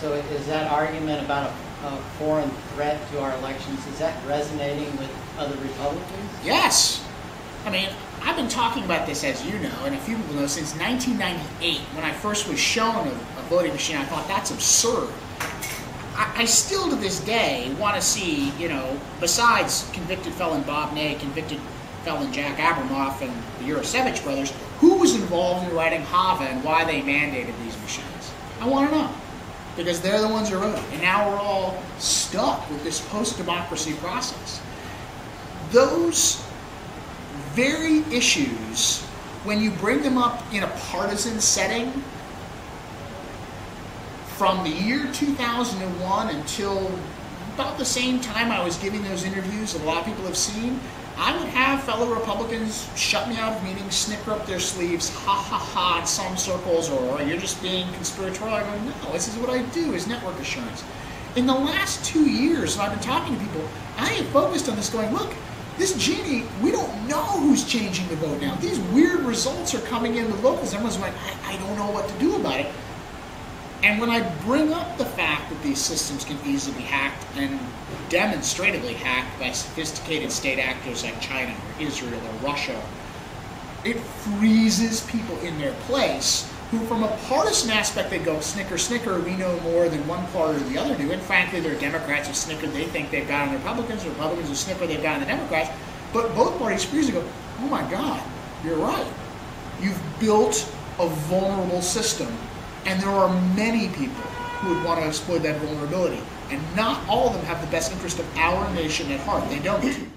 So is that argument about a, a foreign threat to our elections, is that resonating with other Republicans? Yes. I mean, I've been talking about this, as you know, and a few people know, since 1998, when I first was shown a, a voting machine. I thought that's absurd. I, still, to this day, want to see, you know, besides convicted felon Bob Ney, convicted felon Jack Abramoff, and the Urosevich brothers, who was involved in writing HAVA and why they mandated these machines. I want to know. Because they're the ones who wrote it. And now we're all stuck with this post democracy process. Those very issues, when you bring them up in a partisan setting, from the year 2001 until about the same time I was giving those interviews that a lot of people have seen, I would have fellow Republicans shut me out of meetings, snicker up their sleeves, ha ha ha, in some circles, or oh, you're just being conspiratorial. I go, no, this is what I do, is network assurance. In the last two years, I've been talking to people, I have focused on this going, look, this genie, we don't know who's changing the vote now. These weird results are coming in with locals. Everyone's like, I, I don't know what to do about it. And when I bring up the fact that these systems can easily be hacked and demonstratively hacked by sophisticated state actors like China or Israel or Russia, it freezes people in their place who, from a partisan aspect, they go, snicker, snicker, we know more than one party or the other do. And frankly, there are Democrats who snicker, they think they've got on the Republicans, or Republicans who snicker, they've got on the Democrats. But both parties freeze and go, oh my God, you're right. You've built a vulnerable system and there are many people who would want to exploit that vulnerability. And not all of them have the best interest of our nation at heart. They don't.